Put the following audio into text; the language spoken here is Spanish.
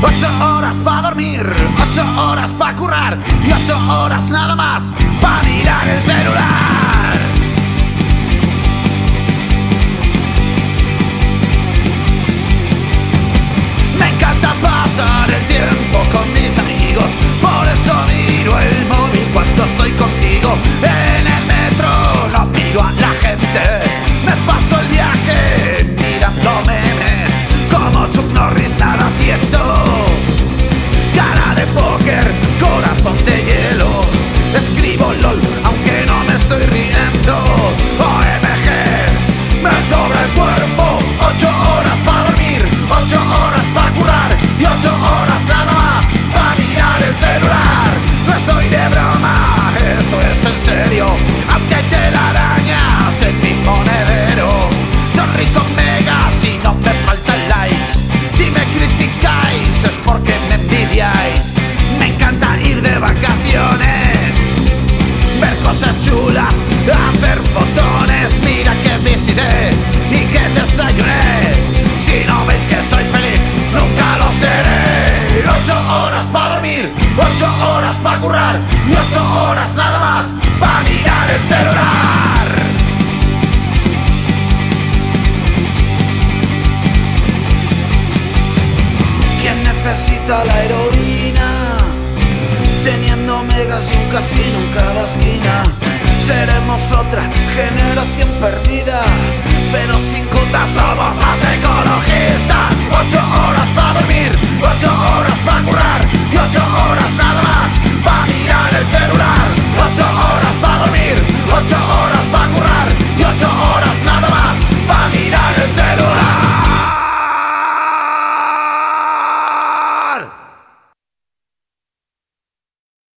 Ocho horas para dormir, ocho horas para currar y ocho horas nada más para mirar el celular. Me encanta pasar el tiempo con mis amigos, por eso miro el móvil cuando estoy contigo. En el metro no miro a la ocho horas para currar y ocho horas nada más para mirar el celular. ¿Quién necesita la heroína? Teniendo megas y un casino en cada esquina.